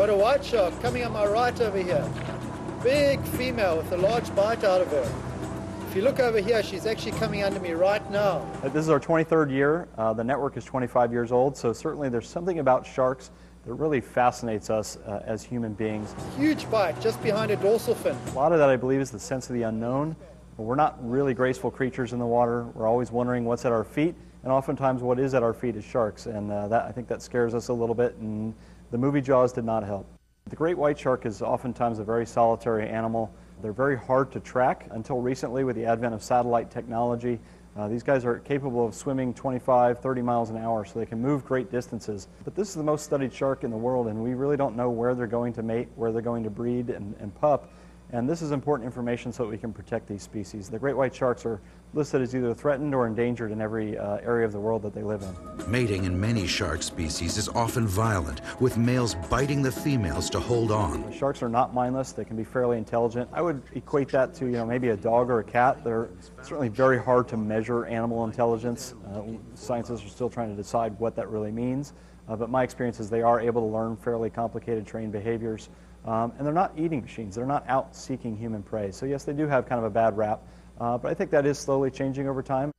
Got a white shark coming on my right over here. Big female with a large bite out of her. If you look over here, she's actually coming under me right now. Uh, This is our 23rd year. Uh, the network is 25 years old, so certainly there's something about sharks that really fascinates us uh, as human beings. Huge bite just behind a dorsal fin. A lot of that, I believe, is the sense of the unknown. We're not really graceful creatures in the water. We're always wondering what's at our feet, and oftentimes what is at our feet is sharks, and uh, that, I think that scares us a little bit, and the movie Jaws did not help. The great white shark is oftentimes a very solitary animal. They're very hard to track until recently with the advent of satellite technology. Uh, these guys are capable of swimming 25, 30 miles an hour, so they can move great distances. But this is the most studied shark in the world, and we really don't know where they're going to mate, where they're going to breed and, and pup. And this is important information so that we can protect these species. The great white sharks are listed as either threatened or endangered in every uh, area of the world that they live in. Mating in many shark species is often violent, with males biting the females to hold on. Sharks are not mindless. They can be fairly intelligent. I would equate that to, you know, maybe a dog or a cat. They're certainly very hard to measure animal intelligence. Uh, scientists are still trying to decide what that really means. Uh, but my experience is they are able to learn fairly complicated trained behaviors. Um, and they're not eating machines. They're not out seeking human prey. So yes, they do have kind of a bad rap. Uh, but I think that is slowly changing over time.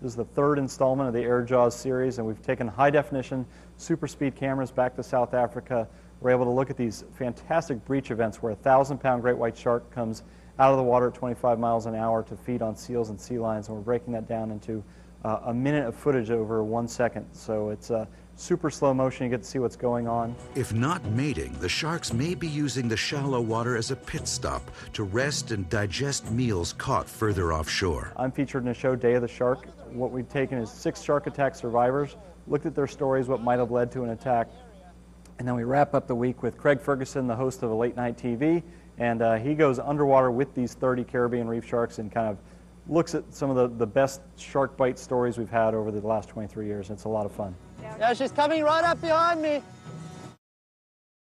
This is the third installment of the Air Jaws series, and we've taken high definition super speed cameras back to South Africa. We're able to look at these fantastic breach events where a thousand pound great white shark comes out of the water at 25 miles an hour to feed on seals and sea lions, and we're breaking that down into uh, a minute of footage over one second. So it's uh, super slow motion. You get to see what's going on. If not mating, the sharks may be using the shallow water as a pit stop to rest and digest meals caught further offshore. I'm featured in a show, Day of the Shark. What we've taken is six shark attack survivors, looked at their stories, what might have led to an attack, and then we wrap up the week with Craig Ferguson, the host of a late night TV, and uh, he goes underwater with these 30 Caribbean reef sharks and kind of looks at some of the, the best shark bite stories we've had over the last 23 years. It's a lot of fun. Yeah, she's coming right up behind me.